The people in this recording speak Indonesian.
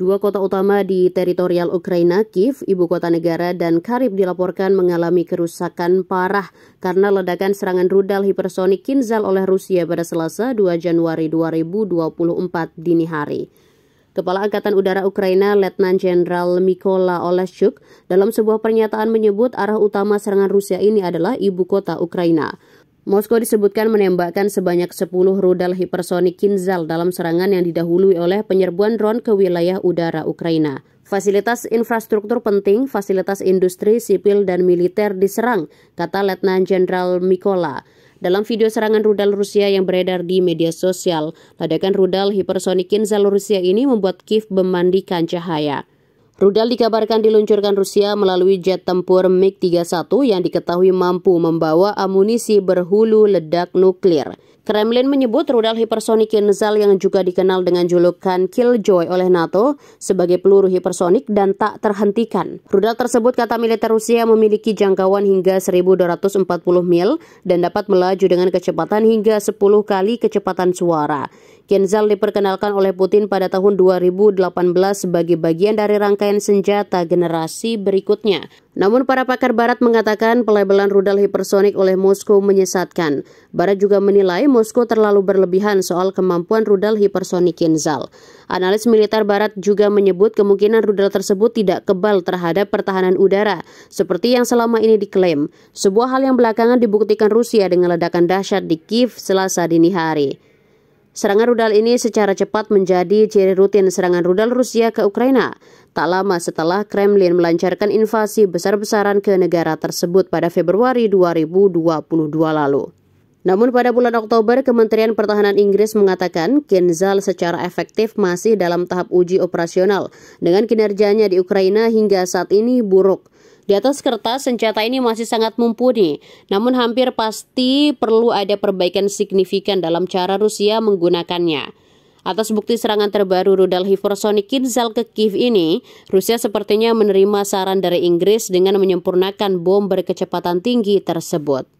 Dua kota utama di teritorial Ukraina, Kiev, ibu kota negara, dan Karib dilaporkan mengalami kerusakan parah karena ledakan serangan rudal hipersonik Kinzhal oleh Rusia pada Selasa 2 Januari 2024 dini hari. Kepala Angkatan Udara Ukraina Letnan Jenderal Mikola Oleshchuk dalam sebuah pernyataan menyebut arah utama serangan Rusia ini adalah ibu kota Ukraina. Moskow disebutkan menembakkan sebanyak 10 rudal hipersonik Kinzhal dalam serangan yang didahului oleh penyerbuan drone ke wilayah udara Ukraina. Fasilitas infrastruktur penting, fasilitas industri, sipil, dan militer diserang, kata Letnan Jenderal Mikola. Dalam video serangan rudal Rusia yang beredar di media sosial, ledakan rudal hipersonik Kinzhal Rusia ini membuat Kiev memandikan cahaya. Rudal dikabarkan diluncurkan Rusia melalui jet tempur MiG-31 yang diketahui mampu membawa amunisi berhulu ledak nuklir. Kremlin menyebut rudal hipersonik Kinzhal yang juga dikenal dengan julukan Killjoy oleh NATO sebagai peluru hipersonik dan tak terhentikan. Rudal tersebut kata militer Rusia memiliki jangkauan hingga 1240 mil dan dapat melaju dengan kecepatan hingga 10 kali kecepatan suara. Kinzhal diperkenalkan oleh Putin pada tahun 2018 sebagai bagian dari rangkaian senjata generasi berikutnya. Namun para pakar barat mengatakan pelabelan rudal hipersonik oleh Moskow menyesatkan. Barat juga menilai Moskow terlalu berlebihan soal kemampuan rudal hipersonik Kinzhal. Analis militer barat juga menyebut kemungkinan rudal tersebut tidak kebal terhadap pertahanan udara, seperti yang selama ini diklaim. Sebuah hal yang belakangan dibuktikan Rusia dengan ledakan dahsyat di Kiev selasa dini hari. Serangan rudal ini secara cepat menjadi ciri rutin serangan rudal Rusia ke Ukraina. Tak lama setelah Kremlin melancarkan invasi besar-besaran ke negara tersebut pada Februari 2022 lalu. Namun pada bulan Oktober, Kementerian Pertahanan Inggris mengatakan Kinzhal secara efektif masih dalam tahap uji operasional dengan kinerjanya di Ukraina hingga saat ini buruk. Di atas kertas, senjata ini masih sangat mumpuni, namun hampir pasti perlu ada perbaikan signifikan dalam cara Rusia menggunakannya. Atas bukti serangan terbaru rudal hipersonic Kinzhal ke Kiev ini, Rusia sepertinya menerima saran dari Inggris dengan menyempurnakan bom berkecepatan tinggi tersebut.